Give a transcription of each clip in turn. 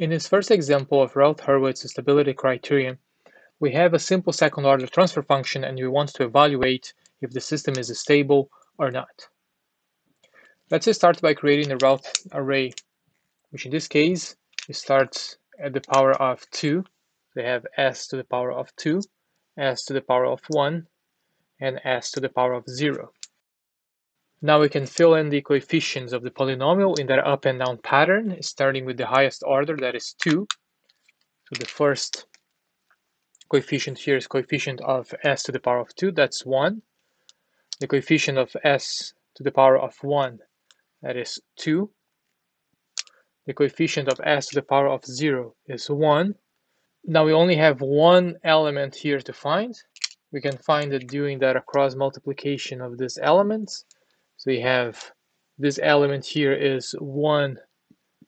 In this first example of Routh-Hurwitz stability criterion, we have a simple second-order transfer function and we want to evaluate if the system is stable or not. Let's just start by creating a Routh array, which in this case starts at the power of 2. We have s to the power of 2, s to the power of 1, and s to the power of 0. Now we can fill in the coefficients of the polynomial in that up and down pattern, starting with the highest order, that is 2. So the first coefficient here is coefficient of s to the power of 2, that's 1. The coefficient of s to the power of 1, that is 2. The coefficient of s to the power of 0 is 1. Now we only have one element here to find. We can find it doing that across multiplication of these elements. So we have this element here is 1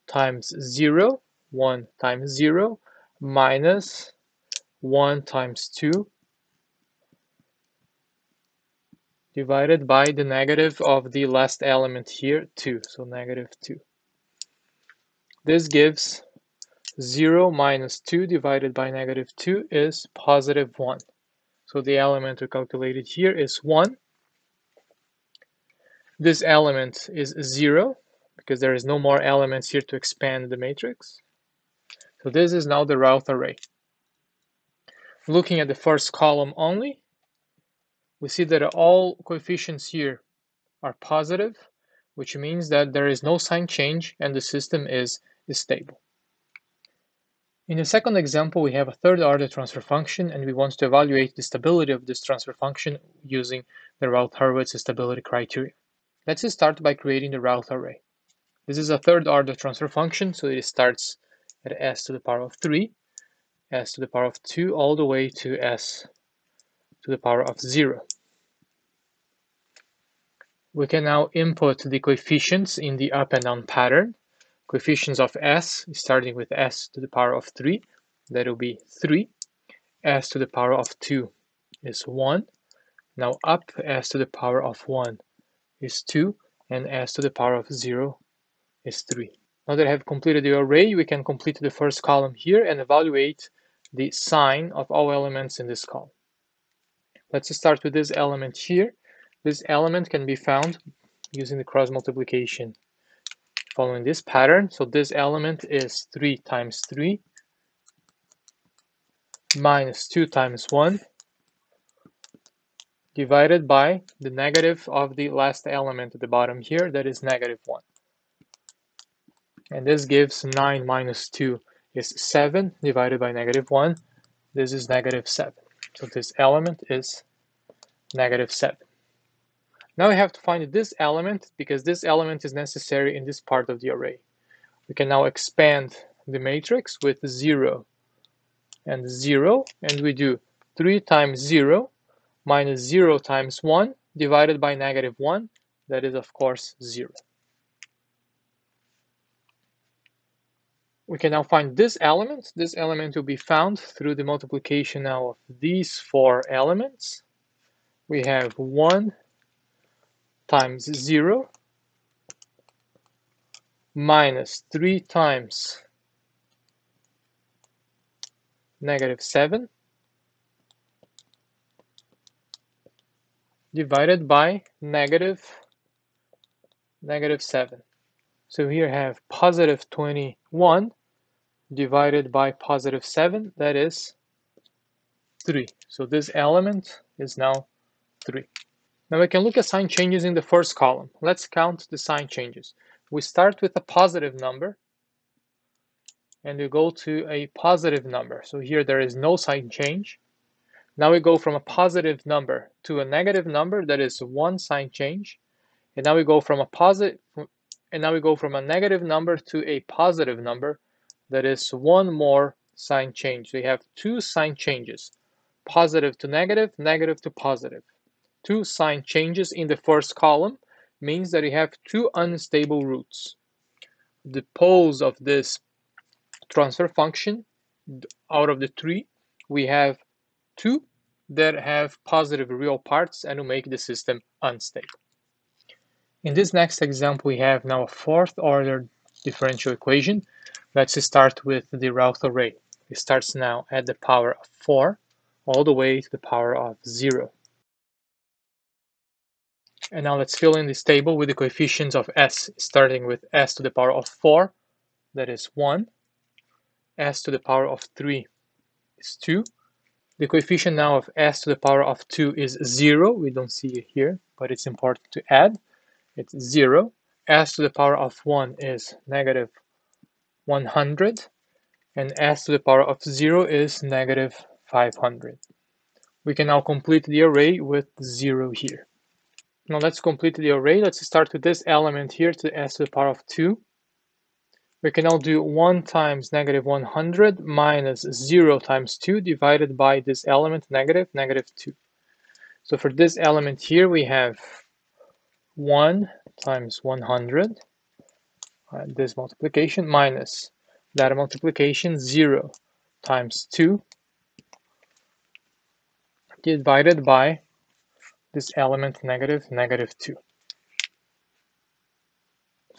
times 0, 1 times 0, minus 1 times 2, divided by the negative of the last element here, 2, so negative 2. This gives 0 minus 2 divided by negative 2 is positive 1. So the element we calculated here is 1. This element is 0 because there is no more elements here to expand the matrix. So this is now the Routh array. Looking at the first column only, we see that all coefficients here are positive, which means that there is no sign change and the system is, is stable. In the second example, we have a third order transfer function and we want to evaluate the stability of this transfer function using the Routh-Hurwitz stability criteria. Let's start by creating the Routh array. This is a third order transfer function, so it starts at s to the power of 3, s to the power of 2, all the way to s to the power of 0. We can now input the coefficients in the up and down pattern. Coefficients of s, starting with s to the power of 3, that will be 3. s to the power of 2 is 1. Now up s to the power of 1 is 2 and s to the power of 0 is 3. Now that I have completed the array, we can complete the first column here and evaluate the sign of all elements in this column. Let's start with this element here. This element can be found using the cross multiplication following this pattern. So this element is 3 times 3 minus 2 times 1 divided by the negative of the last element at the bottom here, that is negative 1. And this gives 9 minus 2 is 7 divided by negative 1. This is negative 7. So this element is negative 7. Now we have to find this element because this element is necessary in this part of the array. We can now expand the matrix with 0 and 0 and we do 3 times 0 minus 0 times 1 divided by negative 1, that is of course 0. We can now find this element. This element will be found through the multiplication now of these four elements. We have 1 times 0 minus 3 times negative 7 divided by negative negative 7. So here I have positive 21 divided by positive 7, that is 3. So this element is now 3. Now we can look at sign changes in the first column. Let's count the sign changes. We start with a positive number and we go to a positive number. So here there is no sign change. Now we go from a positive number to a negative number, that is one sign change. And now we go from a positive and now we go from a negative number to a positive number, that is one more sign change. We have two sign changes, positive to negative, negative to positive. Two sign changes in the first column means that we have two unstable roots. The poles of this transfer function, out of the three, we have two that have positive real parts and will make the system unstable. In this next example, we have now a fourth order differential equation Let's start with the Routh array. It starts now at the power of 4 all the way to the power of 0. And now let's fill in this table with the coefficients of s, starting with s to the power of 4, that is 1, s to the power of 3 is 2, the coefficient now of s to the power of 2 is 0, we don't see it here, but it's important to add, it's 0, s to the power of 1 is negative 100, and s to the power of 0 is negative 500. We can now complete the array with 0 here. Now let's complete the array. Let's start with this element here to s to the power of 2. We can now do 1 times negative 100 minus 0 times 2 divided by this element negative, negative 2. So for this element here, we have 1 times 100, uh, this multiplication, minus that multiplication 0 times 2 divided by this element negative, negative 2.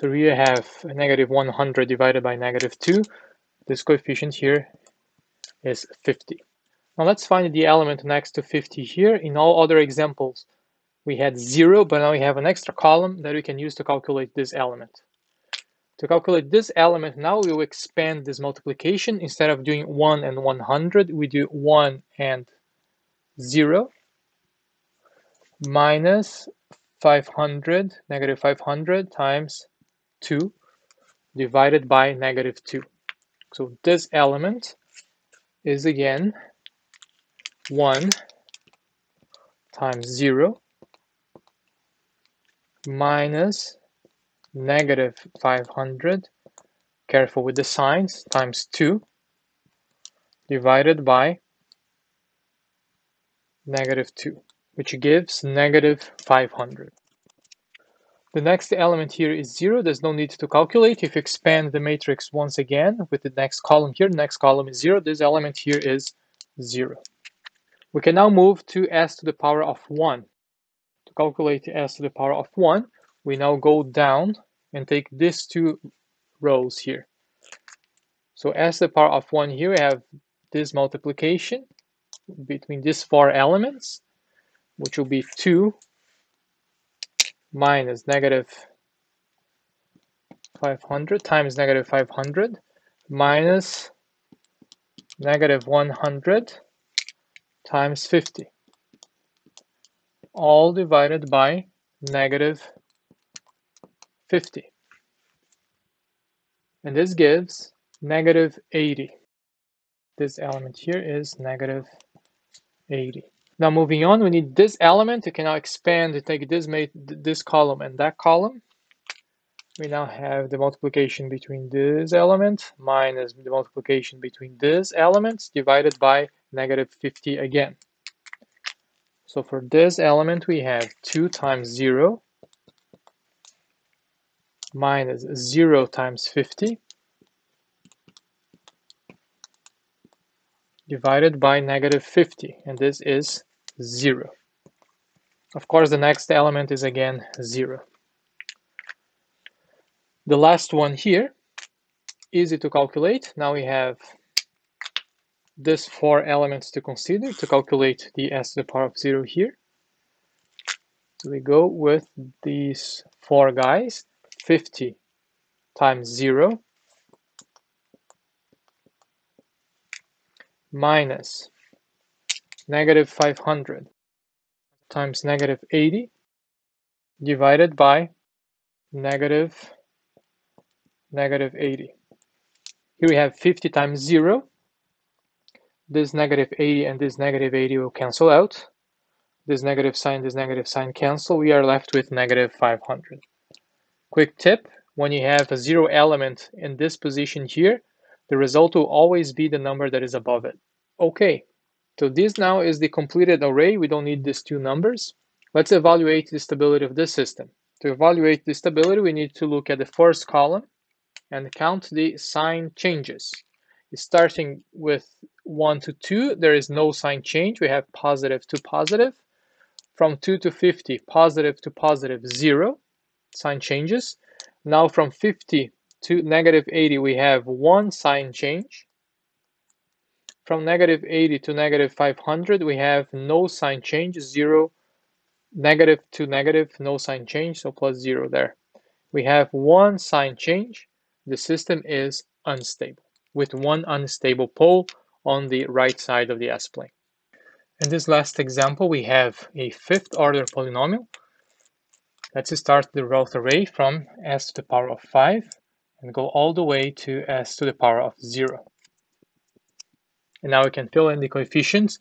So we have negative 100 divided by negative 2. This coefficient here is 50. Now let's find the element next to 50 here. In all other examples, we had 0, but now we have an extra column that we can use to calculate this element. To calculate this element, now we will expand this multiplication. Instead of doing 1 and 100, we do 1 and 0 minus 500, negative 500 times 2 divided by negative 2. So this element is again 1 times 0 minus negative 500, careful with the signs, times 2 divided by negative 2 which gives negative 500. The next element here is 0. There's no need to calculate. If you expand the matrix once again with the next column here, next column is 0. This element here is 0. We can now move to s to the power of 1. To calculate s to the power of 1, we now go down and take these two rows here. So s to the power of 1 here, we have this multiplication between these four elements which will be 2 minus negative 500 times negative 500 minus negative 100 times 50 all divided by negative 50 and this gives negative 80 this element here is negative 80 now moving on, we need this element. You can now expand to take this, this column and that column. We now have the multiplication between this element minus the multiplication between this elements divided by negative 50 again. So for this element, we have 2 times 0 minus 0 times 50 divided by negative 50, and this is 0. Of course, the next element is again 0. The last one here, easy to calculate. Now we have these four elements to consider to calculate the s to the power of 0 here. So we go with these four guys, 50 times 0 minus negative 500 times negative 80 divided by negative negative 80. Here we have 50 times 0. This negative 80 and this negative 80 will cancel out. This negative sign, this negative sign cancel. We are left with negative 500. Quick tip, when you have a zero element in this position here, the result will always be the number that is above it. Okay, so this now is the completed array. We don't need these two numbers. Let's evaluate the stability of this system. To evaluate the stability, we need to look at the first column and count the sign changes. Starting with 1 to 2, there is no sign change. We have positive to positive. From 2 to 50, positive to positive, 0 sign changes. Now from 50 to negative 80, we have one sign change. From negative 80 to negative 500, we have no sign change, zero, negative to negative, no sign change, so plus zero there. We have one sign change. The system is unstable with one unstable pole on the right side of the S-plane. In this last example, we have a fifth order polynomial. Let's start the Routh array from s to the power of 5 and go all the way to s to the power of 0. And now we can fill in the coefficients.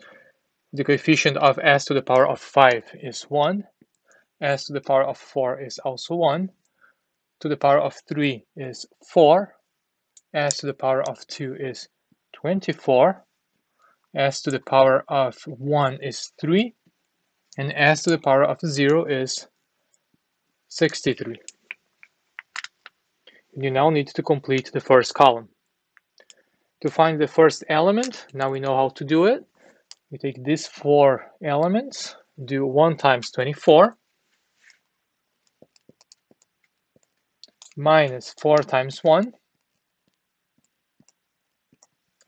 The coefficient of s to the power of 5 is 1. s to the power of 4 is also 1. To the power of 3 is 4 s to the power of 2 is 24, s to the power of 1 is 3, and s to the power of 0 is 63. You now need to complete the first column. To find the first element, now we know how to do it. We take these four elements, do 1 times 24, minus 4 times 1,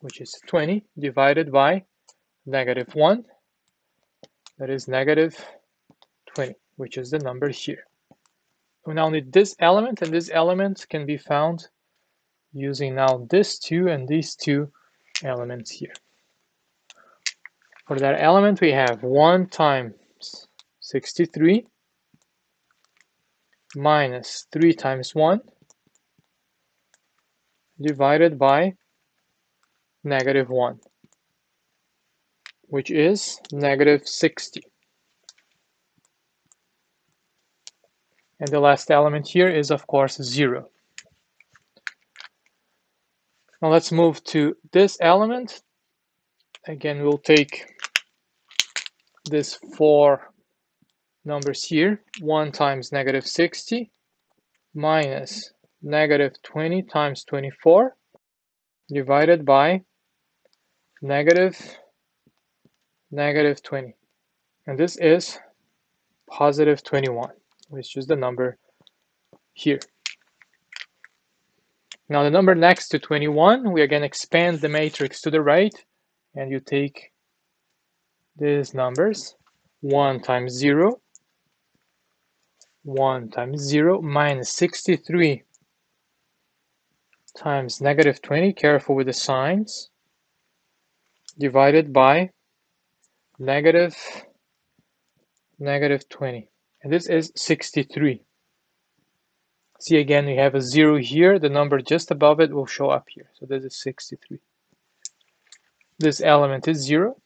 which is 20 divided by negative 1 that is negative 20 which is the number here. We now need this element and this element can be found using now this two and these two elements here for that element we have 1 times 63 minus 3 times 1 divided by negative 1, which is negative 60. And the last element here is, of course, 0. Now let's move to this element. Again, we'll take this four numbers here. 1 times negative 60 minus negative 20 times 24 divided by negative, negative 20. And this is positive 21, which is the number here. Now the number next to 21, we again expand the matrix to the right, and you take these numbers, 1 times 0, 1 times 0, minus 63 times negative 20, careful with the signs, divided by negative negative 20 and this is 63 see again we have a zero here. The number just above it will show up here. So this is 63 this element is zero.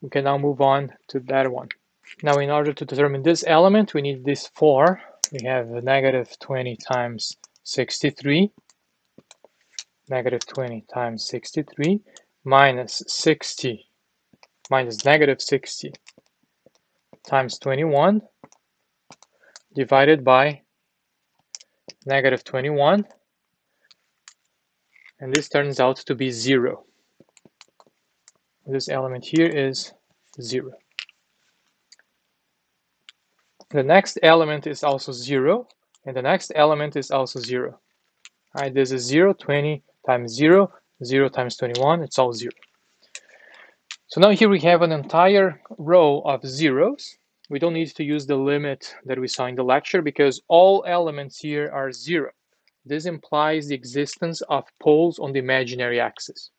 We can now move on to that one. Now in order to determine this element we need this 4 we have negative 20 times 63 negative 20 times 63 minus 60 minus negative 60 times 21 divided by negative 21 and this turns out to be 0. This element here is 0. The next element is also 0 and the next element is also 0. Alright, this is 0, 20 times 0 0 times 21, it's all 0. So now here we have an entire row of zeros. We don't need to use the limit that we saw in the lecture because all elements here are 0. This implies the existence of poles on the imaginary axis.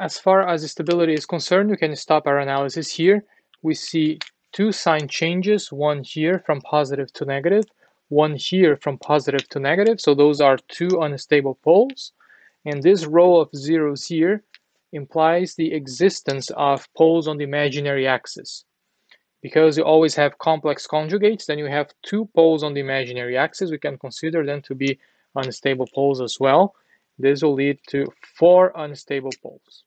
As far as stability is concerned, we can stop our analysis here. We see two sign changes, one here from positive to negative, one here from positive to negative. So those are two unstable poles. And this row of zeros here implies the existence of poles on the imaginary axis. Because you always have complex conjugates, then you have two poles on the imaginary axis. We can consider them to be unstable poles as well. This will lead to four unstable poles.